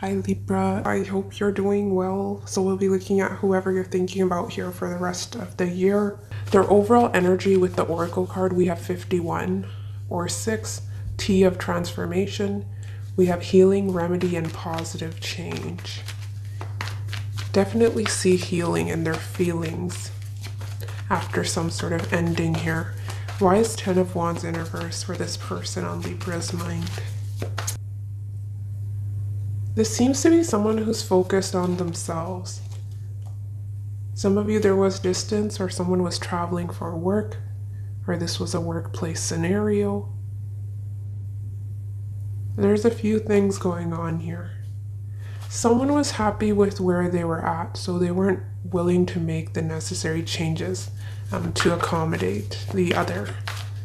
Hi Libra, I hope you're doing well. So we'll be looking at whoever you're thinking about here for the rest of the year. Their overall energy with the Oracle card, we have 51 or 6, Tea of transformation. We have healing, remedy, and positive change. Definitely see healing in their feelings after some sort of ending here. Why is Ten of Wands in reverse for this person on Libra's mind? This seems to be someone who's focused on themselves. Some of you, there was distance, or someone was traveling for work, or this was a workplace scenario. There's a few things going on here. Someone was happy with where they were at, so they weren't willing to make the necessary changes um, to accommodate the other.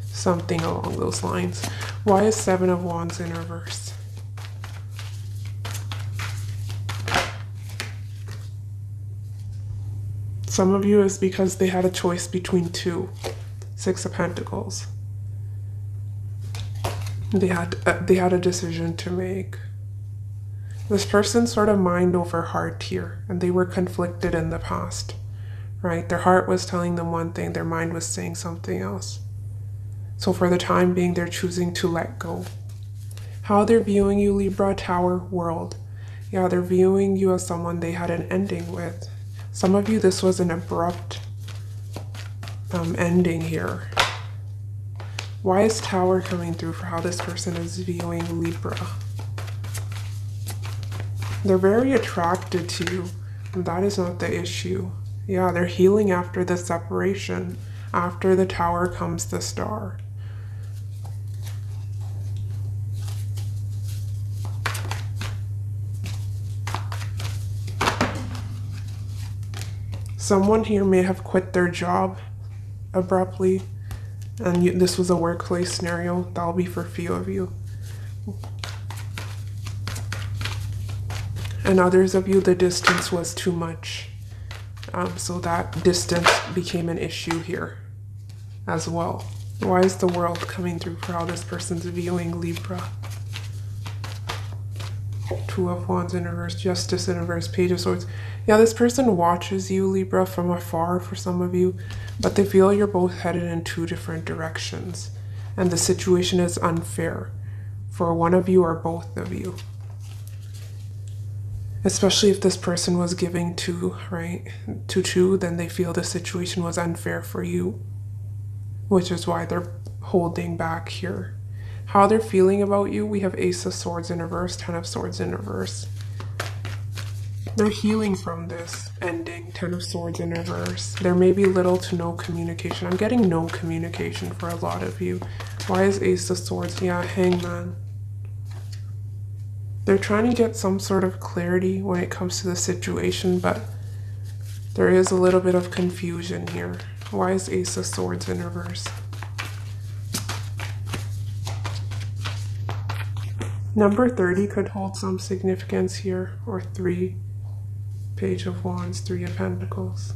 Something along those lines. Why is Seven of Wands in reverse? Some of you is because they had a choice between two. Six of Pentacles. They had uh, they had a decision to make. This person sort of mind over heart here, and they were conflicted in the past, right? Their heart was telling them one thing, their mind was saying something else. So for the time being, they're choosing to let go. How they're viewing you, Libra Tower World. Yeah, they're viewing you as someone they had an ending with. Some of you, this was an abrupt um, ending here. Why is Tower coming through for how this person is viewing Libra? They're very attracted to you, that is not the issue. Yeah, they're healing after the separation. After the Tower comes the Star. Someone here may have quit their job abruptly, and you, this was a workplace scenario. That'll be for a few of you. And others of you, the distance was too much. Um, so that distance became an issue here as well. Why is the world coming through for how this person's viewing Libra? Two of Wands in reverse, Justice in reverse, Page of Swords. Yeah, this person watches you, Libra, from afar for some of you, but they feel you're both headed in two different directions. And the situation is unfair for one of you or both of you. Especially if this person was giving to, right? To two, then they feel the situation was unfair for you, which is why they're holding back here. How they're feeling about you, we have Ace of Swords in reverse, Ten of Swords in reverse. They're healing from this ending. Ten of Swords in reverse. There may be little to no communication. I'm getting no communication for a lot of you. Why is Ace of Swords? Yeah, Hangman. They're trying to get some sort of clarity when it comes to the situation, but there is a little bit of confusion here. Why is Ace of Swords in reverse? Number 30 could hold some significance here, or 3. Page of Wands, Three of Pentacles.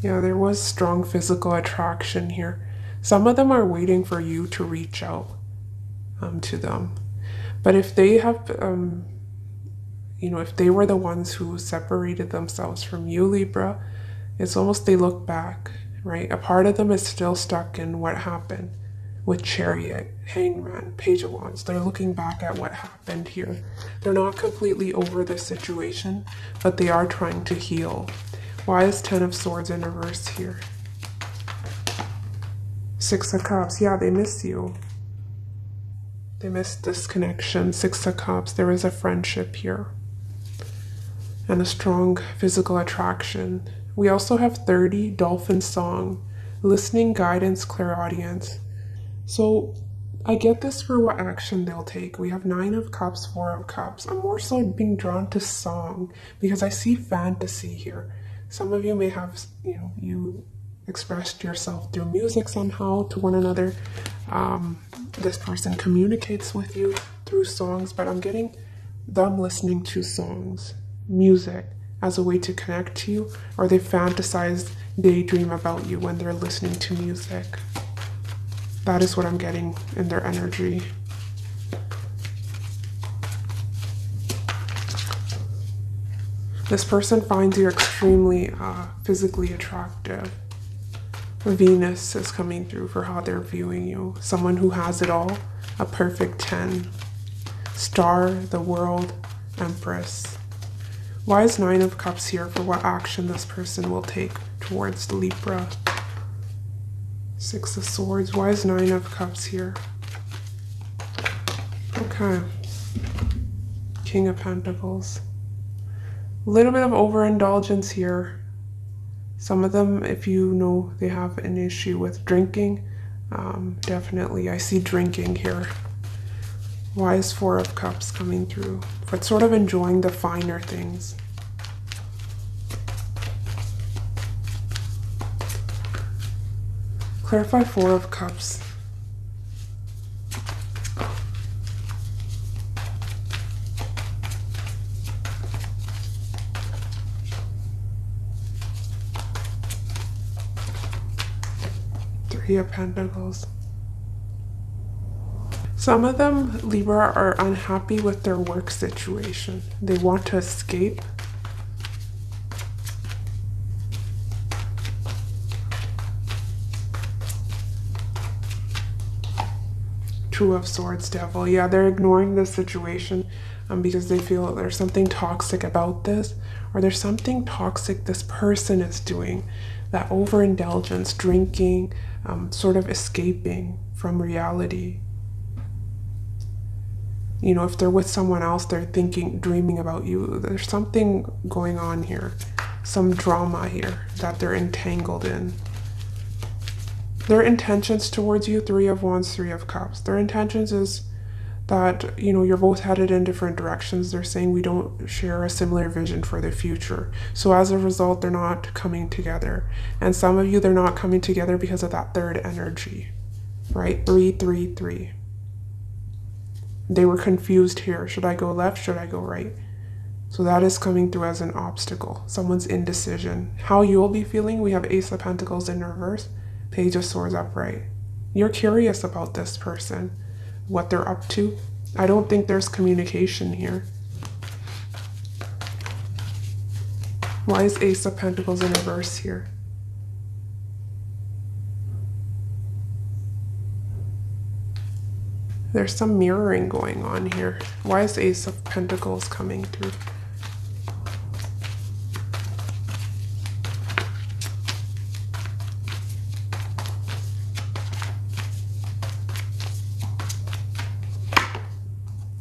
Yeah, there was strong physical attraction here. Some of them are waiting for you to reach out um, to them. But if they have, um, you know, if they were the ones who separated themselves from you, Libra, it's almost they look back, right? A part of them is still stuck in what happened with Chariot, Hangman, Page of Wands. They're looking back at what happened here. They're not completely over the situation, but they are trying to heal. Why is Ten of Swords in reverse here? Six of Cups. Yeah, they miss you. They miss this connection. Six of Cups. There is a friendship here. And a strong physical attraction. We also have 30 Dolphin Song. Listening, guidance, clairaudience. So I get this for what action they'll take. We have Nine of Cups, Four of Cups. I'm more so being drawn to song because I see fantasy here. Some of you may have, you know, you expressed yourself through music somehow to one another. Um, this person communicates with you through songs, but I'm getting them listening to songs, music, as a way to connect to you, or they fantasize, daydream about you when they're listening to music. That is what I'm getting in their energy. This person finds you extremely uh, physically attractive. Venus is coming through for how they're viewing you. Someone who has it all, a perfect 10. Star, the world, Empress. Why is Nine of Cups here for what action this person will take towards the Libra? Six of Swords. Why is Nine of Cups here? Okay. King of Pentacles. A little bit of overindulgence here. Some of them, if you know they have an issue with drinking, um, definitely I see drinking here. Why is Four of Cups coming through? But sort of enjoying the finer things. Clarify Four of Cups. Three of Pentacles. Some of them, Libra, are unhappy with their work situation. They want to escape. Two of Swords, Devil. Yeah, they're ignoring the situation um, because they feel there's something toxic about this, or there's something toxic this person is doing. That overindulgence, drinking, um, sort of escaping from reality. You know, if they're with someone else, they're thinking, dreaming about you. There's something going on here, some drama here that they're entangled in. Their intentions towards you, Three of Wands, Three of Cups. Their intentions is that, you know, you're both headed in different directions. They're saying we don't share a similar vision for the future. So as a result, they're not coming together. And some of you, they're not coming together because of that third energy, right? Three, three, three. They were confused here. Should I go left? Should I go right? So that is coming through as an obstacle. Someone's indecision. How you'll be feeling, we have Ace of Pentacles in reverse, Page of Swords upright. You're curious about this person what they're up to. I don't think there's communication here. Why is Ace of Pentacles in reverse here? There's some mirroring going on here. Why is Ace of Pentacles coming through?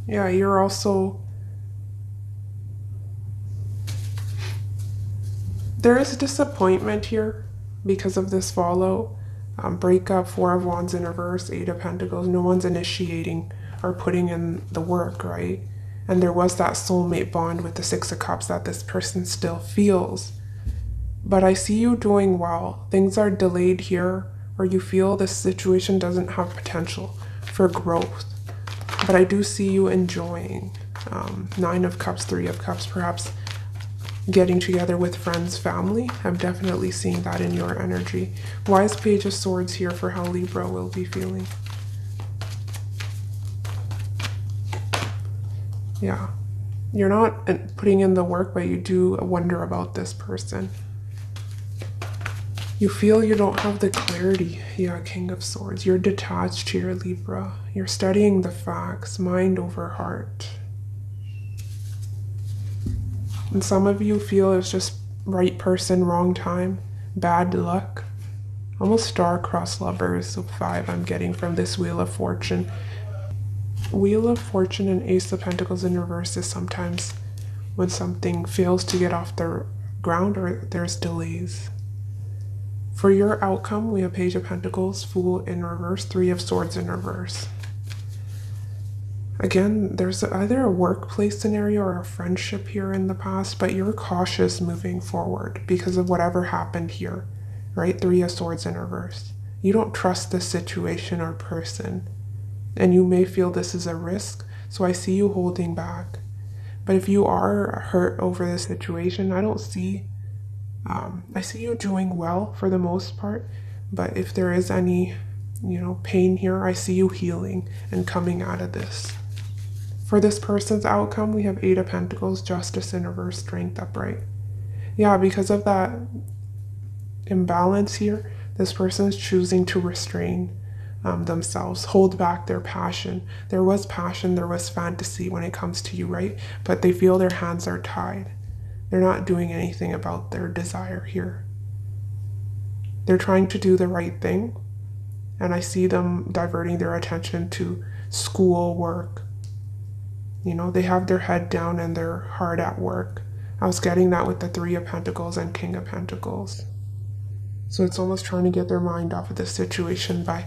Yeah, you're also. There is disappointment here because of this follow. Um, breakup, Four of Wands in reverse, Eight of Pentacles. No one's initiating or putting in the work, right? And there was that soulmate bond with the Six of Cups that this person still feels. But I see you doing well. Things are delayed here, or you feel this situation doesn't have potential for growth but I do see you enjoying um, Nine of Cups, Three of Cups, perhaps getting together with friends, family. I'm definitely seeing that in your energy. Why is Page of Swords here for how Libra will be feeling? Yeah. You're not uh, putting in the work, but you do wonder about this person. You feel you don't have the clarity. Yeah, King of Swords. You're detached here, Libra. You're studying the facts, mind over heart. And some of you feel it's just right person, wrong time, bad luck. Almost star-crossed lovers of five I'm getting from this Wheel of Fortune. Wheel of Fortune and Ace of Pentacles in reverse is sometimes when something fails to get off the ground or there's delays. For your outcome, we have Page of Pentacles, Fool in reverse, Three of Swords in reverse. Again, there's either a workplace scenario or a friendship here in the past, but you're cautious moving forward because of whatever happened here, right? Three of Swords in reverse. You don't trust the situation or person, and you may feel this is a risk, so I see you holding back. But if you are hurt over the situation, I don't see um, I see you doing well for the most part, but if there is any, you know, pain here, I see you healing and coming out of this. For this person's outcome, we have Eight of Pentacles, Justice in reverse, Strength upright. Yeah, because of that imbalance here, this person is choosing to restrain um, themselves, hold back their passion. There was passion, there was fantasy when it comes to you, right? But they feel their hands are tied. They're not doing anything about their desire here. They're trying to do the right thing, and I see them diverting their attention to school work. You know, they have their head down and they're hard at work. I was getting that with the Three of Pentacles and King of Pentacles. So it's almost trying to get their mind off of this situation by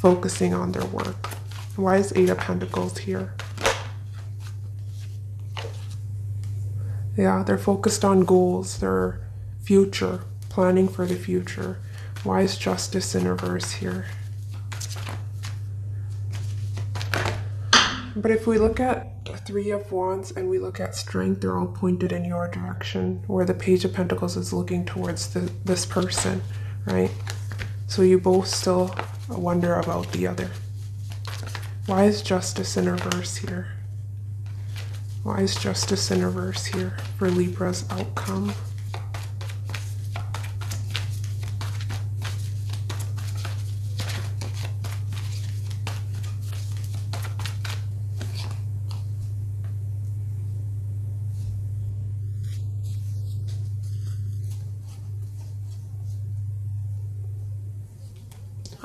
focusing on their work. Why is Eight of Pentacles here? Yeah, they're focused on goals, their future, planning for the future. Why is Justice in reverse here? But if we look at Three of Wands and we look at Strength, they're all pointed in your direction, where the Page of Pentacles is looking towards the, this person, right? So you both still wonder about the other. Why is Justice in reverse here? Why is Justice in reverse here for Libra's outcome?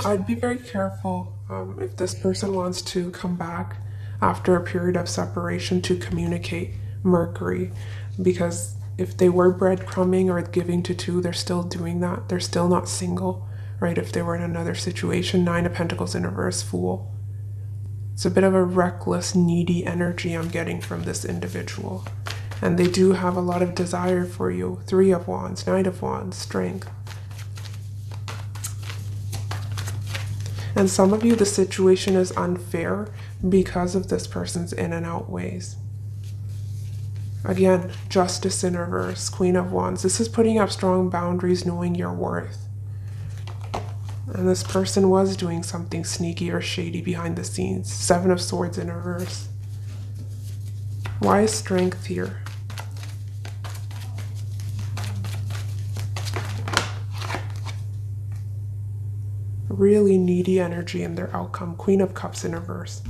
I'd be very careful um, if this person wants to come back after a period of separation to communicate Mercury because if they were breadcrumbing or giving to two, they're still doing that. They're still not single, right? If they were in another situation, Nine of Pentacles in reverse, Fool. It's a bit of a reckless, needy energy I'm getting from this individual. And they do have a lot of desire for you. Three of Wands, Nine of Wands, Strength. And some of you, the situation is unfair because of this person's in and out ways. Again, justice in reverse, Queen of Wands. This is putting up strong boundaries, knowing your worth. And this person was doing something sneaky or shady behind the scenes. Seven of Swords in reverse. Why is strength here? Really needy energy in their outcome. Queen of Cups in reverse.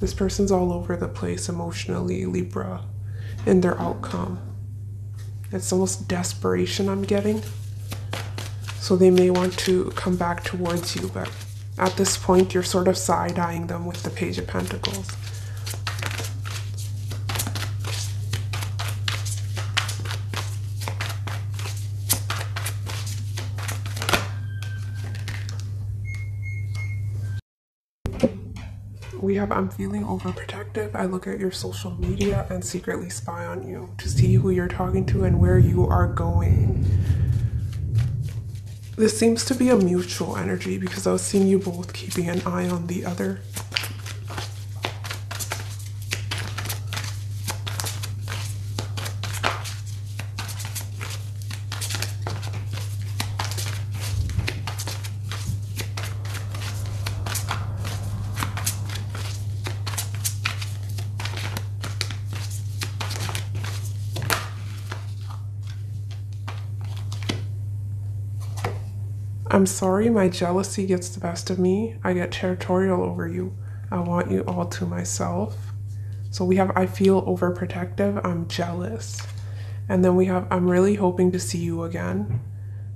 This person's all over the place emotionally, Libra, in their outcome. It's almost desperation I'm getting. So they may want to come back towards you, but at this point, you're sort of side eyeing them with the Page of Pentacles. We have I'm feeling overprotective. I look at your social media and secretly spy on you to see who you're talking to and where you are going. This seems to be a mutual energy because I was seeing you both keeping an eye on the other. I'm sorry my jealousy gets the best of me. I get territorial over you. I want you all to myself. So we have I feel overprotective. I'm jealous. And then we have I'm really hoping to see you again.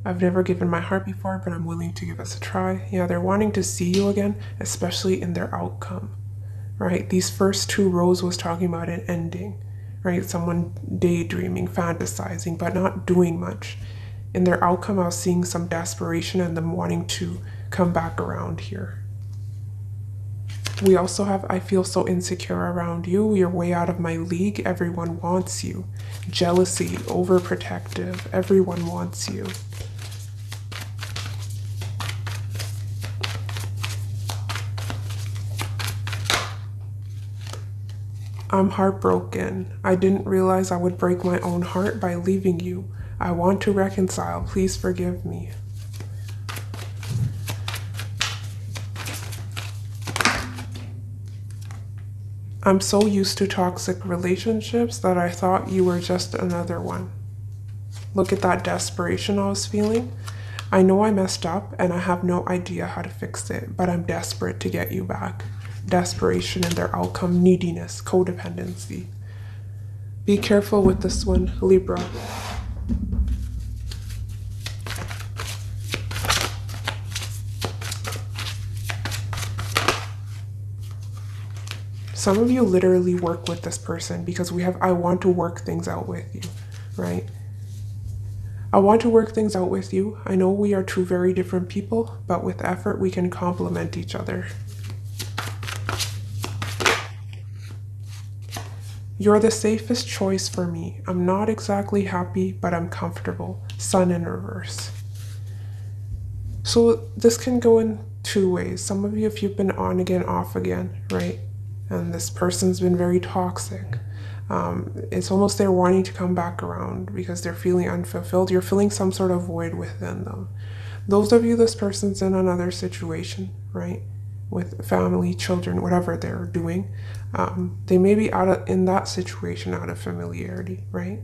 I've never given my heart before, but I'm willing to give us a try. Yeah, they're wanting to see you again, especially in their outcome. Right? These first two rows was talking about an ending. Right? Someone daydreaming, fantasizing, but not doing much in their outcome, I was seeing some desperation and them wanting to come back around here. We also have, I feel so insecure around you. You're way out of my league. Everyone wants you. Jealousy, overprotective. Everyone wants you. I'm heartbroken. I didn't realize I would break my own heart by leaving you. I want to reconcile. Please forgive me. I'm so used to toxic relationships that I thought you were just another one. Look at that desperation I was feeling. I know I messed up and I have no idea how to fix it, but I'm desperate to get you back. Desperation and their outcome, neediness, codependency. Be careful with this one, Libra. Some of you literally work with this person because we have, I want to work things out with you, right? I want to work things out with you. I know we are two very different people, but with effort, we can complement each other. You're the safest choice for me. I'm not exactly happy, but I'm comfortable. Sun in reverse. So this can go in two ways. Some of you, if you've been on again, off again, right? And this person's been very toxic um, it's almost they're wanting to come back around because they're feeling unfulfilled. You're feeling some sort of void within them. Those of you, this person's in another situation, right? With family, children, whatever they're doing, um, they may be out of in that situation out of familiarity, right?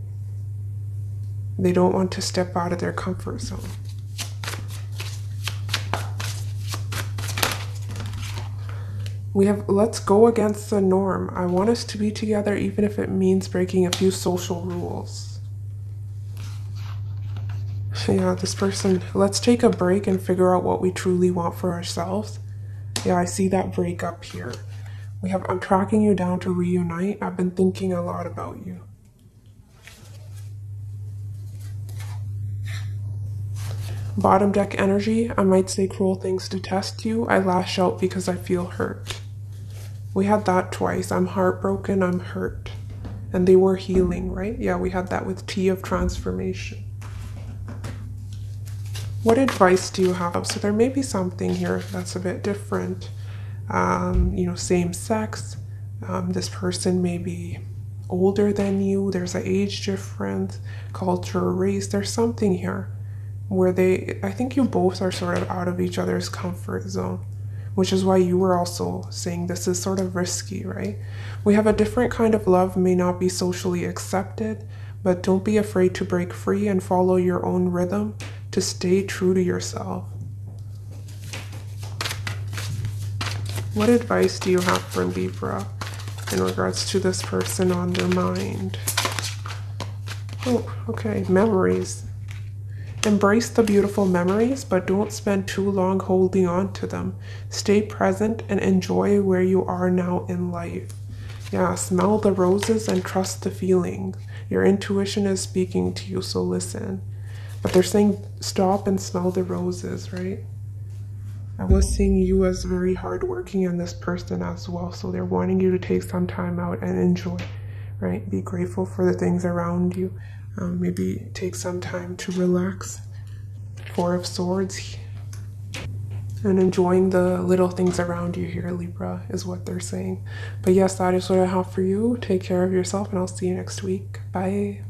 They don't want to step out of their comfort zone. We have let's go against the norm. I want us to be together even if it means breaking a few social rules. Yeah, this person, let's take a break and figure out what we truly want for ourselves. Yeah, I see that break up here. We have I'm tracking you down to reunite. I've been thinking a lot about you. Bottom deck energy, I might say cruel things to test you. I lash out because I feel hurt. We had that twice. I'm heartbroken, I'm hurt. And they were healing, right? Yeah, we had that with Tea of Transformation. What advice do you have? So there may be something here that's a bit different. Um, you know, same sex. Um, this person may be older than you. There's an age difference, culture, race. There's something here where they, I think you both are sort of out of each other's comfort zone which is why you were also saying this is sort of risky, right? We have a different kind of love, may not be socially accepted, but don't be afraid to break free and follow your own rhythm to stay true to yourself. What advice do you have for Libra in regards to this person on their mind? Oh, okay, memories. Embrace the beautiful memories, but don't spend too long holding on to them. Stay present and enjoy where you are now in life. Yeah, smell the roses and trust the feeling. Your intuition is speaking to you, so listen. But they're saying stop and smell the roses, right? I was seeing you as very hardworking and this person as well. So they're wanting you to take some time out and enjoy, right? Be grateful for the things around you. Um, maybe take some time to relax. Four of Swords. And enjoying the little things around you here, Libra, is what they're saying. But yes, that is what I have for you. Take care of yourself, and I'll see you next week. Bye.